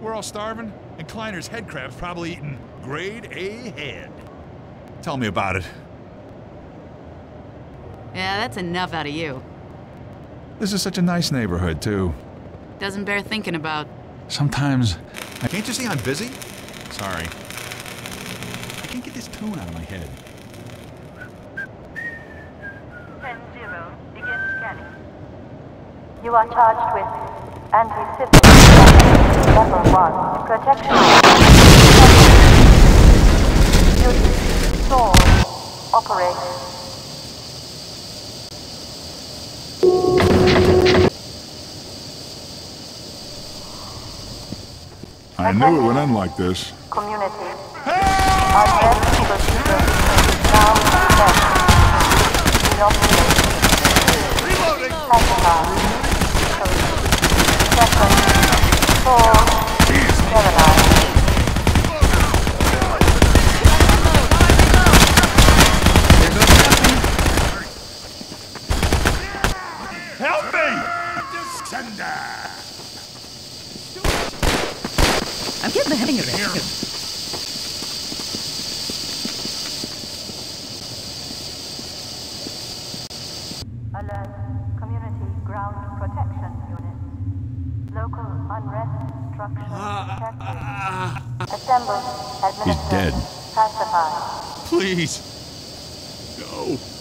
We're all starving, and Kleiner's head crab's probably eating grade A head. Tell me about it. Yeah, that's enough out of you. This is such a nice neighborhood, too. Doesn't bear thinking about. Sometimes. I can't you see I'm busy? Sorry. I can't get this tune out of my head. 10-0, begin scanning. You are charged with anti-civil level 1 protection. Duty, store, operate. I knew it would end like this. Community. Unrest procedures now set. Inoculate. Sabotage. Second. Four. I'm getting the hang of it. Alert. Community ground protection units. Local unrest structure ah, ah, ah, detected. Assemble. Administer. dead. Pacify. Please. No.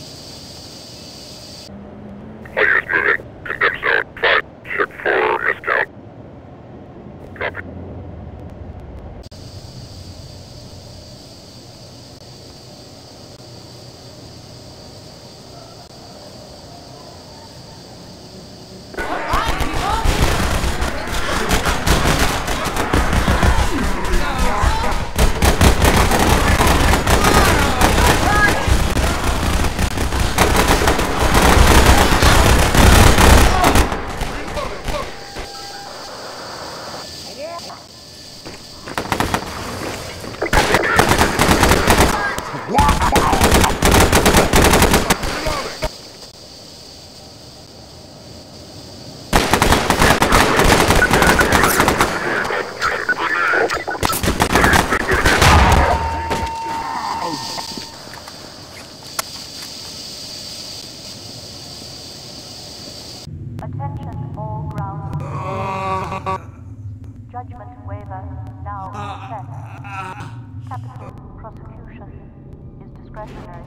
Attention all ground. Judgment waiver now set. Capital prosecution is discretionary.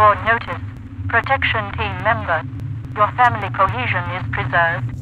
Reward notice. Protection team member. Your family cohesion is preserved.